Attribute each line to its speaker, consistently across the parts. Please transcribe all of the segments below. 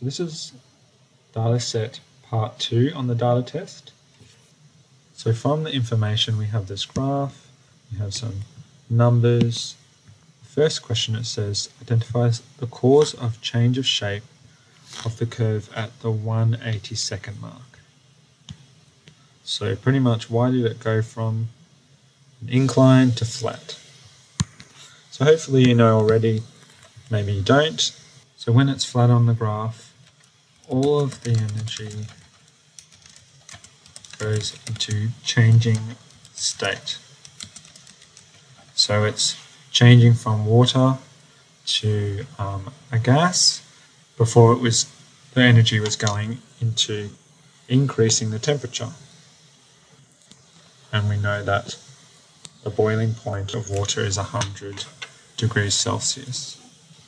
Speaker 1: So this is data set part two on the data test. So from the information we have this graph, we have some numbers. First question it says identifies the cause of change of shape of the curve at the 180 second mark. So pretty much why did it go from an incline to flat? So hopefully you know already, maybe you don't. So when it's flat on the graph, all of the energy goes into changing state. So it's changing from water to um, a gas before it was the energy was going into increasing the temperature. And we know that the boiling point of water is 100 degrees Celsius.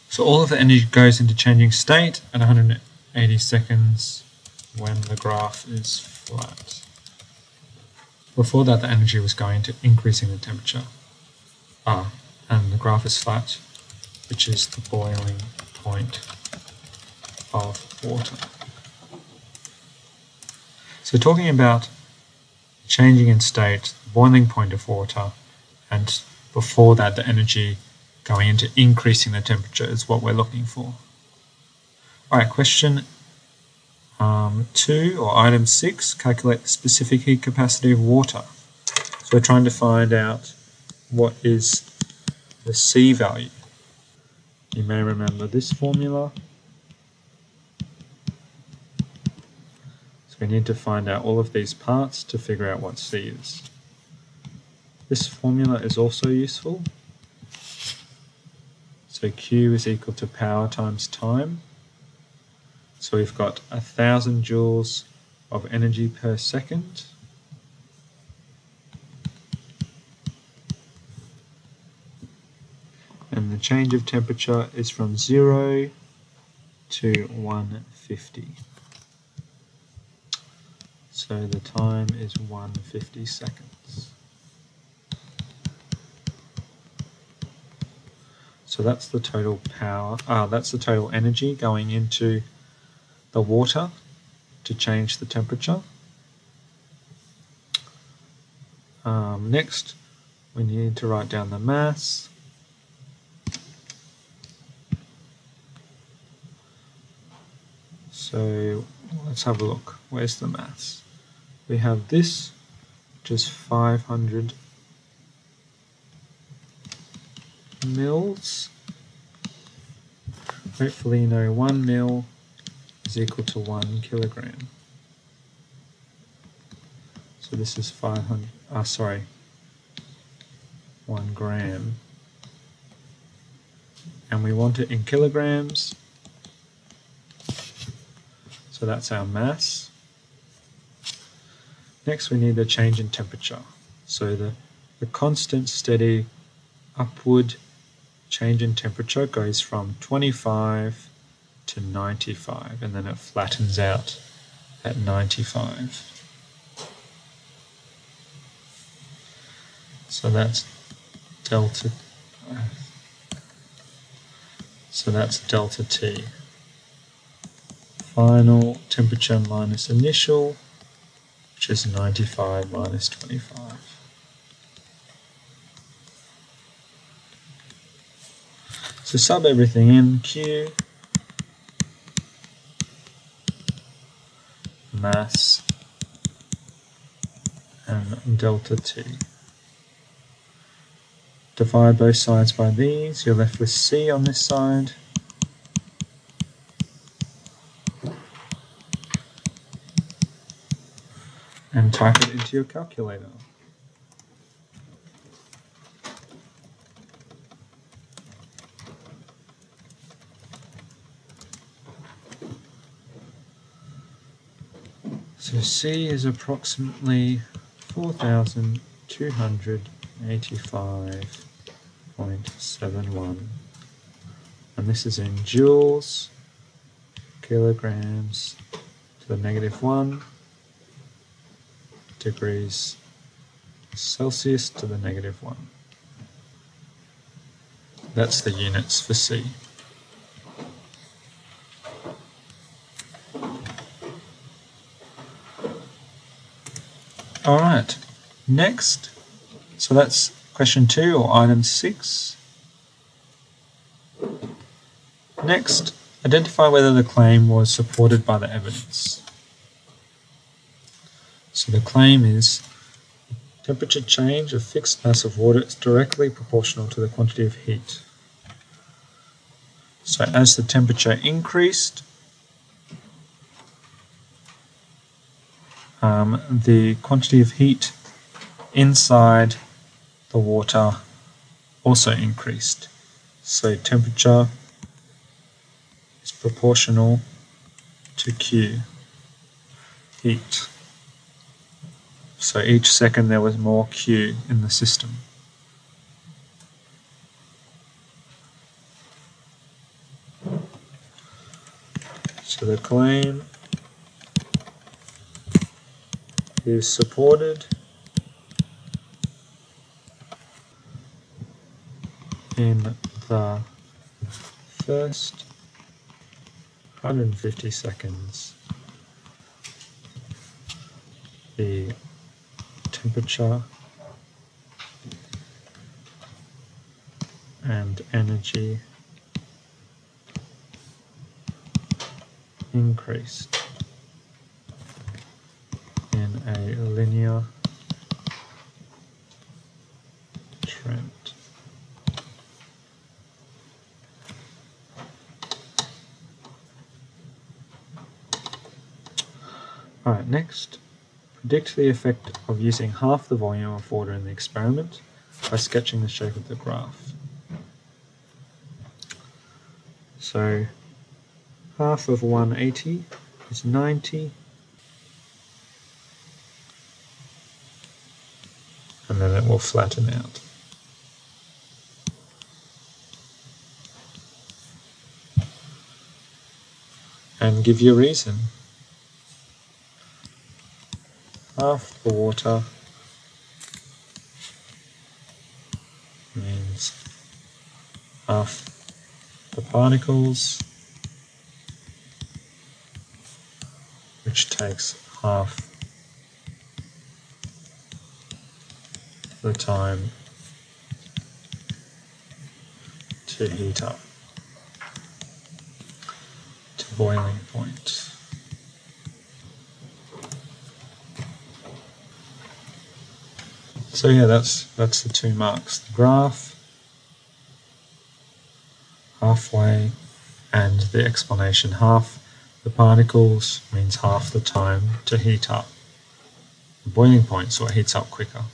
Speaker 1: So all of the energy goes into changing state at 180 seconds when the graph is flat. Before that, the energy was going to increasing the temperature. Ah, and the graph is flat, which is the boiling point of water. So talking about changing in state, the boiling point of water, and before that the energy going into increasing the temperature is what we're looking for. Alright, question um, 2 or item 6, calculate the specific heat capacity of water. So we're trying to find out what is the C value. You may remember this formula. So we need to find out all of these parts to figure out what C is. This formula is also useful. So Q is equal to power times time. So we've got a thousand joules of energy per second. And the change of temperature is from 0 to 150. So the time is 150 seconds. So that's the total power, uh, that's the total energy going into the water to change the temperature. Um, next, we need to write down the mass. So let's have a look. Where's the mass? We have this, is 500 mils. Hopefully know 1 mil is equal to 1 kilogram. So this is 500, ah sorry, 1 gram. And we want it in kilograms. So that's our mass. Next we need the change in temperature. So the, the constant steady upward change in temperature goes from 25 to 95 and then it flattens out at 95. So that's delta so that's delta T. Final temperature minus initial, which is 95 minus 25. So sub everything in Q mass and delta T. Divide both sides by these, you're left with C on this side. And type it into your calculator. So C is approximately 4,285.71 and this is in joules, kilograms to the negative 1, degrees Celsius to the negative 1. That's the units for C. All right, next, so that's question two or item six. Next, identify whether the claim was supported by the evidence. So the claim is temperature change of fixed mass of water is directly proportional to the quantity of heat. So as the temperature increased, um, the quantity of heat inside the water also increased. So temperature is proportional to Q, heat. So each second there was more Q in the system. So the claim is supported. In the first 150 seconds the temperature and energy increased a linear trend. Alright, next, predict the effect of using half the volume of water in the experiment by sketching the shape of the graph. So, half of 180 is 90, and then it will flatten out. And give you a reason. half the water means half the particles which takes half the time to heat up to boiling point. So yeah, that's that's the two marks. The graph, halfway, and the explanation. Half the particles means half the time to heat up. The boiling point so it heats up quicker.